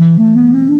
Mm-hmm.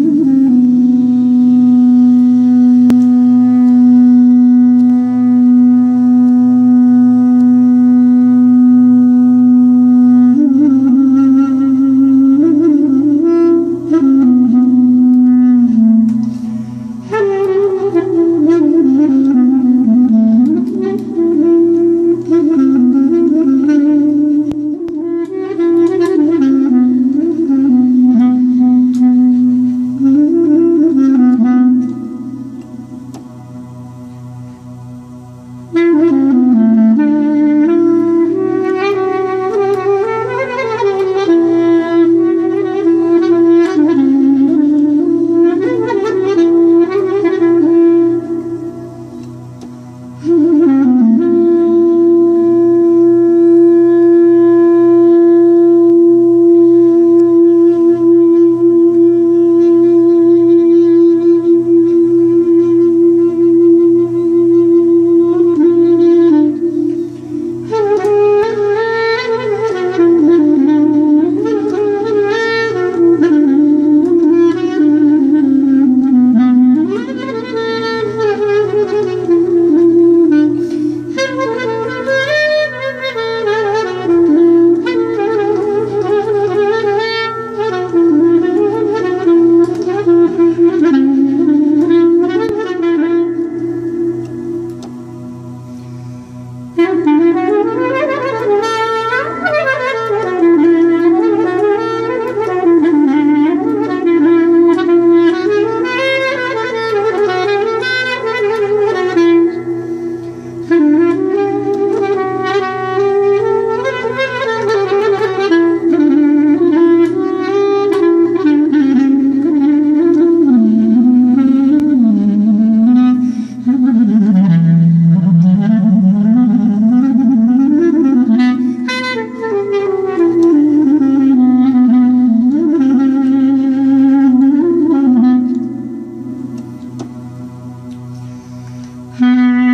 Hum.